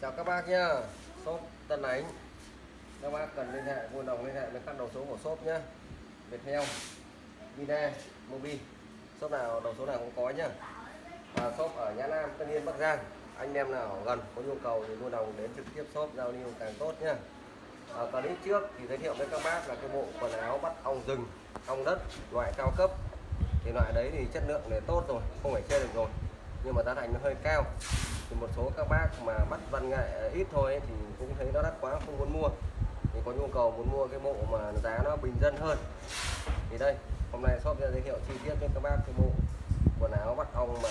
chào các bác nhá. Shop Tân Ánh. Các bác cần liên hệ, vui lòng liên hệ với các đầu số của shop nhá. Viettel Vina Mobi. Shop nào, đầu số nào cũng có nhá. Và shop ở Nhã Nam, Tân Yên, Bắc Giang. Anh em nào gần, có nhu cầu thì vui lòng đến trực tiếp shop giao lưu càng tốt nhá. Ở clip trước thì giới thiệu với các bác là cái bộ quần áo bắt ong rừng, ong đất, loại cao cấp. Thì loại đấy thì chất lượng này tốt rồi, không phải chê được rồi. Nhưng mà giá thành nó hơi cao thì một số các bác mà bắt văn nghệ ít thôi ấy, thì cũng thấy nó đắt quá không muốn mua. Thì có nhu cầu muốn mua cái bộ mà giá nó bình dân hơn. Thì đây hôm nay shop sẽ giới thiệu chi tiết với các bác cái bộ quần áo bắt ong mà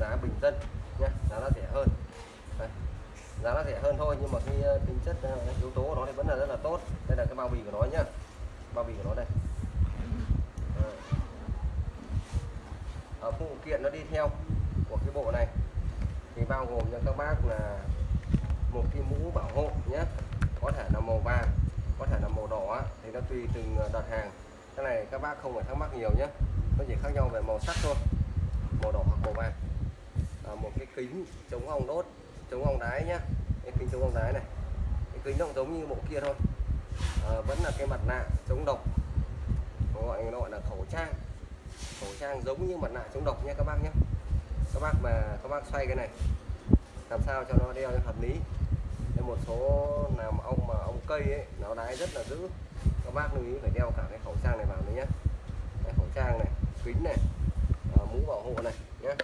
giá bình dân nhé giá nó rẻ hơn đây. giá nó rẻ hơn thôi nhưng mà cái ờ, tính chất ờ, yếu tố của nó thì vẫn là rất là tốt đây là cái bao bì của nó nhá bao bì của nó đây Đấy. ở phụ kiện nó đi theo của cái bộ này thì bao gồm cho các bác là một cái mũ bảo hộ nhé. Có thể là màu vàng có thể là màu đỏ thì nó tùy từng ờ, đợt hàng. Cái này các bác không phải thắc mắc nhiều nhé. Nó chỉ khác nhau về màu sắc thôi. Màu đỏ hoặc màu vàng. À, một cái kính chống ong đốt chống ong đáy nhá cái kính chống ong đáy này. Cái kính nó cũng giống như bộ kia thôi. À, vẫn là cái mặt nạ chống độc. Gọi nó gọi là khẩu trang. Khẩu trang giống như mặt nạ chống độc nha các bác nhé. Các bác mà các bác xoay cái này làm sao cho nó đeo hợp lý. Nên một số làm ông mà ông cây ấy nó đái rất là dữ. Các bác lưu ý phải đeo cả cái khẩu trang này vào đấy nhé cái khẩu trang này kính này ờ, mũ bảo hộ này nhé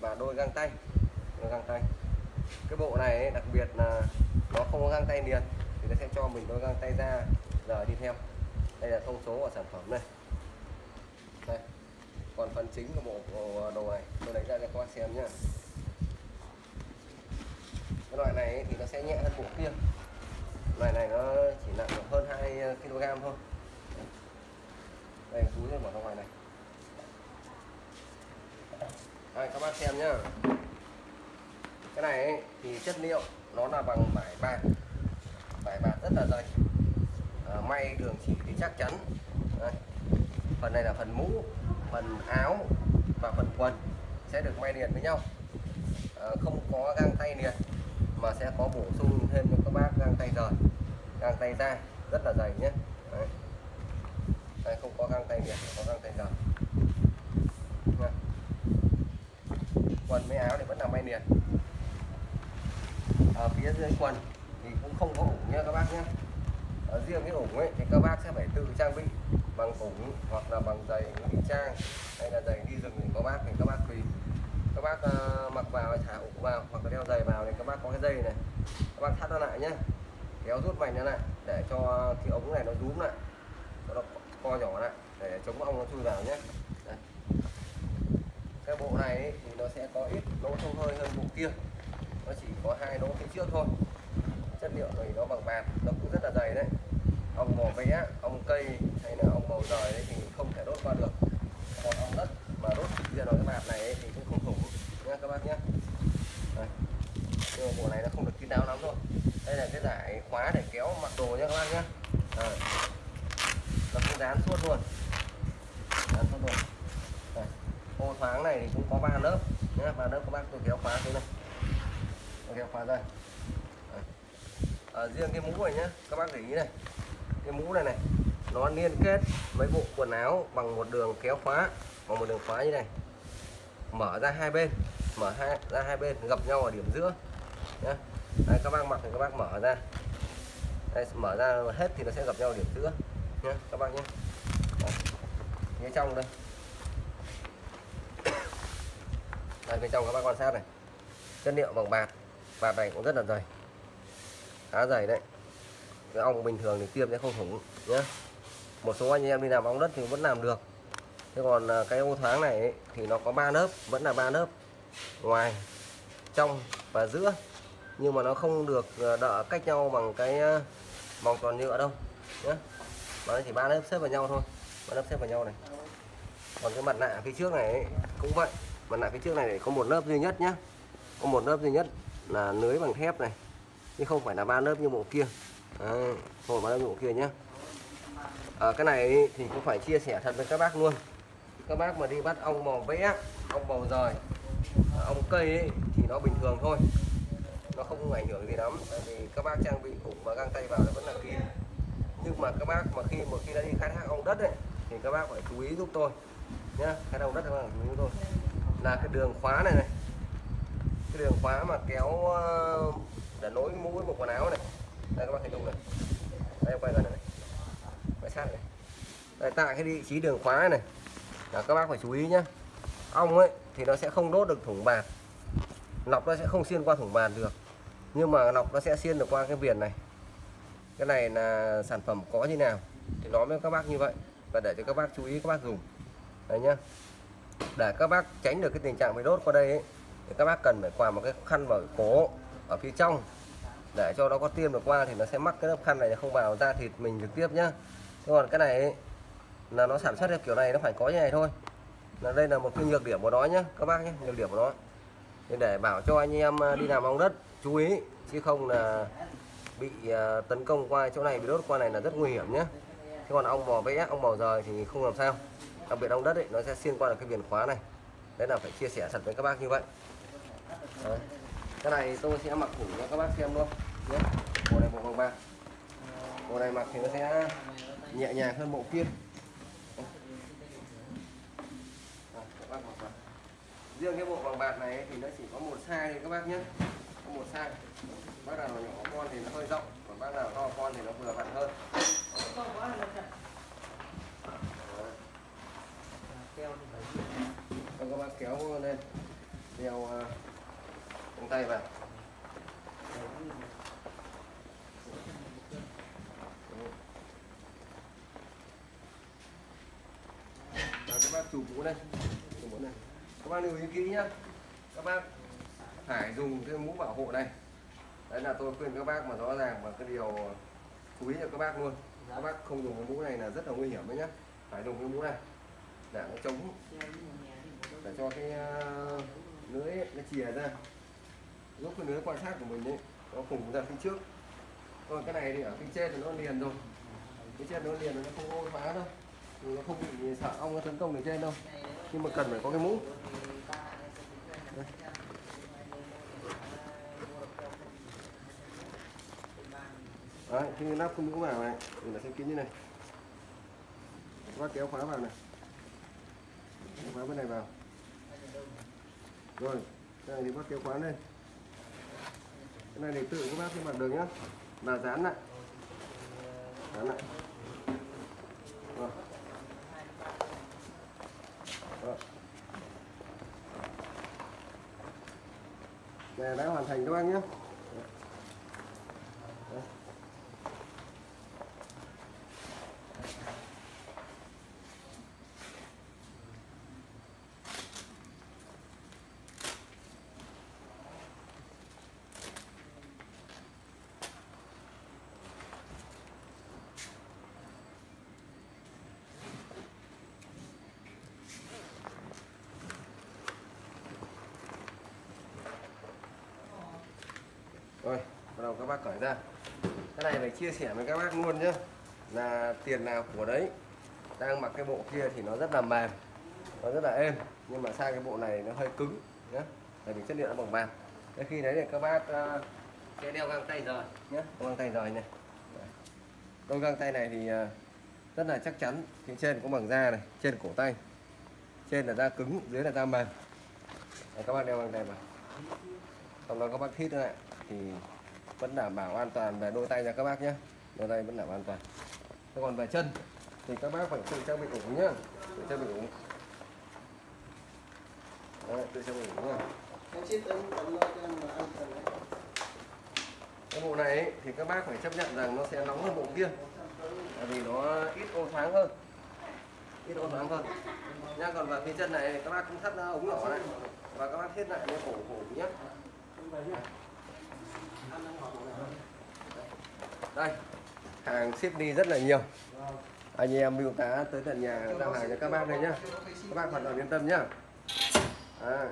và đôi găng tay đôi găng tay. Cái bộ này ấy, đặc biệt là nó không có găng tay liền thì nó sẽ cho mình đôi găng tay ra giờ đi theo. Đây là thông số của sản phẩm này. Đây. Còn phần chính của bộ, đồ này tôi lấy ra cho các bác xem nhá cái loại này thì nó sẽ nhẹ hơn bộ kia. Loại này nó chỉ nặng được hơn 2 kg thôi. Đây túi lên bỏ ra ngoài này. Đây các bác xem nhá. Cái này ấy, thì chất liệu nó là bằng vải bạc. Vải bạc rất là dày. À, may đường chỉ thì chắc chắn. Đây. phần này là phần mũ phần áo và phần quần sẽ được may liền với nhau. À, không có găng tay liền và sẽ có bổ sung thêm cho các bác găng tay rời găng tay da rất là dày nhé. Đấy. Đây, không có găng tay liền có găng tay rời. Nha. quần với áo thì vẫn là may liền. Ở phía dưới quần thì cũng không có ủng nha các bác nhé. Ở riêng cái ủng ấy thì các bác sẽ phải tự trang bị bằng ủng hoặc là bằng giày ngụy trang hay là giày đi rừng thì các bác thì các bác tùy các bác uh, mặc vào thả ủng vào hoặc là đeo giày vào thì các bác có cái dây này. Các bác thắt nó lại nhé kéo rút mạnh nó lại để cho cái ống này nó rúm lại. Cho nó co nhỏ lại để chống ong nó chui vào nhé Đây. cái bộ này ấy, thì nó sẽ có ít lỗ thông hơi hơn bộ kia. Nó chỉ có hai lỗ phía trước thôi. Chất liệu thì nó bằng bạc nó cũng rất là dày đấy. Ong mỏ vẽ ong cây hay là ong màu rời đấy thì không thể đốt qua được còn ong đất mà đốt riêng vào cái bạt này ấy, thì cũng không thủng nha các bác nhé đây nhưng mà bộ này nó không được kín đáo lắm thôi đây là cái giải khóa để kéo mặc đồ nhé các bác nhé. À. nó cũng dán suốt luôn. Dán suốt luôn. Đây. ô thoáng này thì cũng có ba lớp. Nhé ba lớp các bác tôi kéo khóa xuống này. Tôi kéo khóa đây. À, riêng cái mũ này nhé các bác để ý này. Cái mũ này này nó liên kết mấy bộ quần áo bằng một đường kéo khóa bằng một đường khóa như này. Mở ra hai bên. Mở hai ra hai bên gặp nhau ở điểm giữa nhé Đây, các bác mặc thì các bác mở ra. Đây, mở ra hết thì nó sẽ gặp nhau điểm giữa nhé các bác nhé phía trong đây. Đây bên trong các bác quan sát này. Chất liệu bằng bạc bạc này cũng rất là dày. Khá dày đấy. Cái ong bình thường thì tiêm sẽ không thủng nhé một số anh em đi làm ong đất thì vẫn làm được. Thế còn à, cái ô thoáng này ấy, thì nó có ba lớp vẫn là ba lớp. Ngoài trong và giữa nhưng mà nó không được ờ, đỡ cách nhau bằng cái ờ, vòng tròn nhựa đâu nhé mà nó chỉ ba lớp xếp vào nhau thôi ba lớp xếp vào nhau này. Còn cái mặt nạ phía trước này ấy, cũng vậy. Mặt nạ phía trước này có một lớp duy nhất nhé có một lớp duy nhất là lưới bằng thép này chứ không phải là ba lớp như bộ kia. Đấy, không phải ba lớp như bộ kia nhé à, ờ, cái này thì cũng phải chia sẻ thật với các bác luôn. Các bác mà đi bắt ong màu vẽ ong bầu rời ong cây ấy, thì nó bình thường thôi nó không ảnh hưởng gì lắm. Tại vì các bác trang bị ủng và găng tay vào nó vẫn là kín. Nhưng mà các bác mà khi một khi đã đi khai thác ong đất ấy, thì các bác phải chú ý giúp tôi nhá. Khai thác ong đất các bác phải chú ý giúp tôi. Là cái đường khóa này này. Cái đường khóa mà kéo ờ, để nối mũi một quần áo này. Đây các bác thấy không này? Đây em quay gần này, này. quay sát này. Đây, tại cái vị trí đường khóa này là các bác phải chú ý nhá. Ong ấy thì nó sẽ không đốt được thủng bàn. nọc nó sẽ không xuyên qua thủng bàn được nhưng mà nọc nó sẽ xuyên được qua cái viền này. Cái này là sản phẩm có như nào thì nói với các bác như vậy. Và để cho các bác chú ý các bác dùng. Đấy nhá. Để các bác tránh được cái tình trạng bị đốt qua đây ấy, thì các bác cần phải quàng một cái khăn vào cổ ở phía trong. Để cho nó có tiêm được qua thì nó sẽ mắc cái lớp khăn này không vào da thịt mình trực tiếp nhá. Thế còn cái này ấy, là nó sản xuất theo kiểu này nó phải có như này thôi. Là đây là một cái nhược điểm của nó nhá các bác nhé nhược điểm của nó nên để bảo cho anh em ờ, đi làm ong đất chú ý chứ không là bị ờ, tấn công qua chỗ này bị đốt qua này là rất nguy hiểm nhé. Thế còn ong bò vẽ ong bò rời thì không làm sao. Đặc biệt ong đất ấy, nó sẽ xuyên qua được cái viền khóa này. Đấy là phải chia sẻ thật với các bác như vậy. Đấy. cái này tôi sẽ mặc thử cho các bác xem luôn nhé. Bộ này bộ vàng, bộ này mặc thì nó sẽ nhẹ nhàng hơn bộ kia. Các bác mặc vào riêng cái bộ bằng bạc này thì nó chỉ có một size thôi các bác nhé. Có một size. Bác nào nhỏ con thì nó hơi rộng còn bác nào to con thì nó vừa vặn hơn. Còn các bác kéo lên. Đeo uh, ống tay vào. Và các bác chụp mũ đây chụp mũ này các bác lưu ý kỹ nhá. Các bác phải dùng cái mũ bảo hộ này. Đấy là tôi khuyên các bác mà rõ ràng và cái điều chú ý cho các bác luôn. Các bác không dùng cái mũ này là rất là nguy hiểm đấy nhá. Phải dùng cái mũ này để nó chống để cho cái uh, lưới nó chìa ra giúp cái lưới quan sát của mình ấy nó cùng ra phía trước. Còn cái này thì ở phía trên thì nó liền rồi. Phía trên nó liền nó không ô phá đâu. Ừ, nó không bị ờ, sợ ong nó tấn công từ trên đâu. Nhưng mà cần phải có cái mũ. Đây. Đấy, khi lắp cái mũ vào này thì là sẽ kín như này. Các bác kéo khóa vào này. Kéo khóa bên này vào. Rồi cái này thì bác kéo khóa lên. Cái này thì tự các bác trên mặt đường nhá. Là dán lại. Dán lại. Nè đã hoàn thành các bác nhé Đấy. Rồi, bắt đầu các bác cởi ra. Cái này phải chia sẻ với các bác luôn nhé. Là tiền nào của đấy. Đang mặc cái bộ kia thì nó rất là mềm, nó rất là êm. Nhưng mà sang cái bộ này nó hơi cứng nhé. Tại vì chất liệu nó bằng vàng Thế khi đấy thì các bác uh, sẽ đeo găng tay rồi nhé. Găng tay rồi này. Đôi găng tay này thì uh, rất là chắc chắn. Phía trên có bằng da này, trên cổ tay. Trên là da cứng, dưới là da mềm. Đấy, các bác đeo găng tay vào. Xong đó các bác thít lại thì vẫn đảm bảo an toàn về đôi tay nha các bác nhé. Đôi tay vẫn đảm bảo an toàn. Thế còn về chân thì các bác phải tự trang bị ủng nhá. Tự trang bị ủng. Đấy, tự trang bị ủng nhá. Cái bộ này ấy, thì các bác phải chấp nhận rằng nó sẽ nóng hơn bộ kia. Tại vì nó ít ô thoáng hơn. Ít ô thoáng hơn. Nhá còn vào phía chân này các bác cũng thắt ống nhỏ này. Và các bác thiết lại cái cổ cổ nhé đây hàng ship đi rất là nhiều. Anh em biêu tá tới tận nhà giao hàng cho các bác đây nhá. Các bác hoàn toàn yên tâm nhá. À,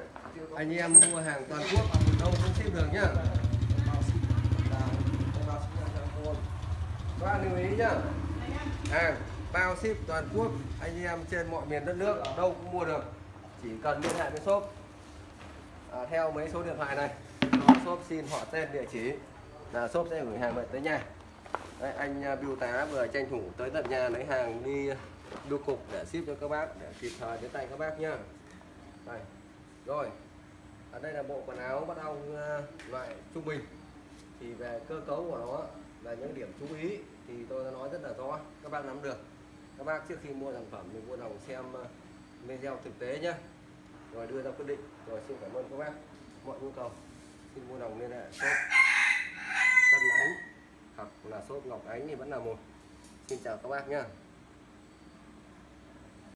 anh em mua hàng toàn quốc đâu cũng ship được nhá. Các bác lưu ý nhá. Hàng bao ship toàn quốc anh em trên mọi miền đất nước đâu cũng mua được. Chỉ cần liên hệ với shop. À, theo mấy số điện thoại này shop xin họ tên địa chỉ. Là shop sẽ gửi hàng về tới nhà. Đấy, anh à, Biêu tá vừa tranh thủ tới tận nhà lấy hàng đi à, đưa cục để ship cho các bác để kịp thời đến tay các bác nhá. Đây rồi. Ở đây là bộ quần áo bắt đầu à, loại trung bình. Thì về cơ cấu của nó là những điểm chú ý thì tôi đã nói rất là rõ các bác nắm được. Các bác trước khi mua sản phẩm mình mua đồng xem video thực tế nhé rồi đưa ra quyết định. Rồi xin cảm ơn các bác. Mọi nhu cầu xin mua đồng liên hệ shop Tân Ánh, hoặc là shop Ngọc Ánh thì vẫn là một. Xin chào các bác nhá.